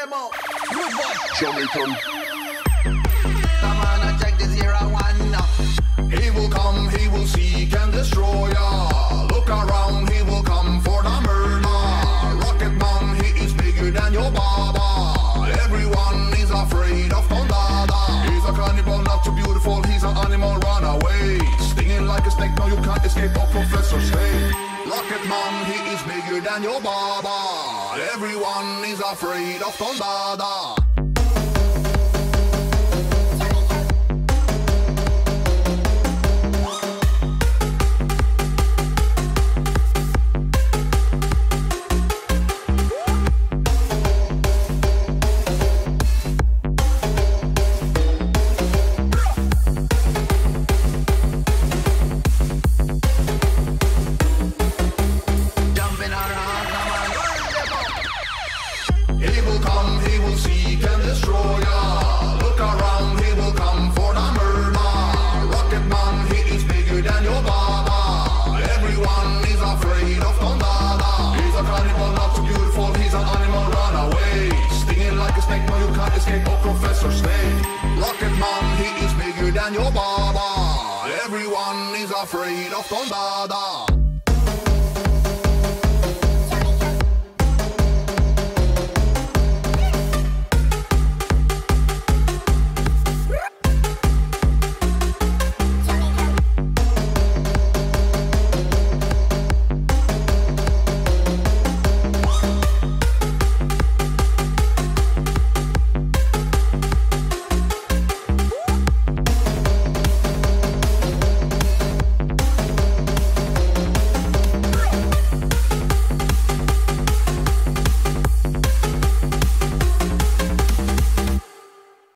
them out. Good boy. Jamaican. Come on and check this here, I want He will come, he will seek and destroy ya. Look around, he will come for the murder. Rocket man, he is bigger than your baba. Everyone is afraid of Don Dada. He's a cannibal, not too beautiful, he's an animal, run away. Stinging like a snake, no you can't escape, oh Professor Snake. Rocket man, he is bigger than your baba. Everyone is afraid of Don Dada. Than your baba. Everyone is afraid of Don Dada.